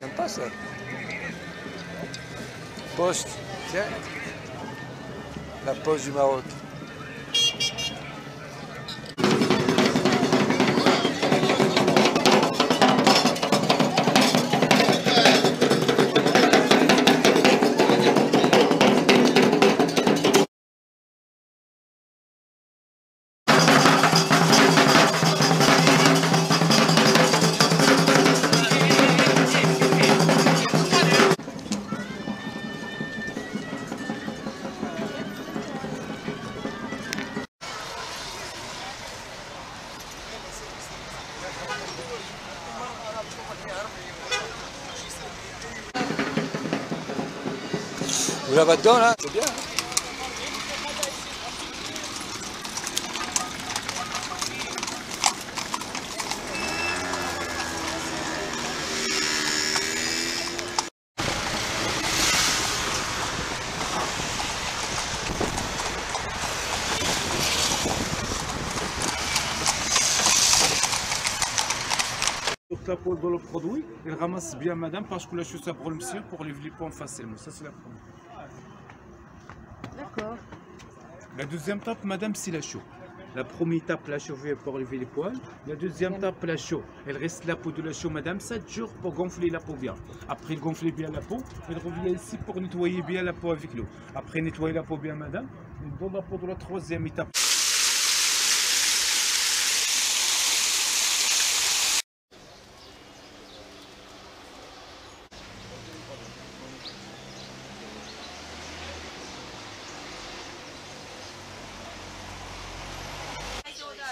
J'aime pas ça. Poste, tiens. La poste du Maroc. Vous la dedans là C'est bien. Donc la peau dans le produit, elle ramasse bien madame parce que la ça pour le monsieur pour les points facilement. Ça c'est la première. D'accord. La deuxième étape, madame, c'est la chaux. La première étape, la chaux pour lever les poils. La deuxième étape, la chaux. Elle reste la peau de la chaux, madame, 7 jours pour gonfler la peau bien. Après gonfler bien la peau, elle revient ici pour nettoyer bien la peau avec l'eau. Après nettoyer la peau bien, madame, elle donne la peau de la troisième étape.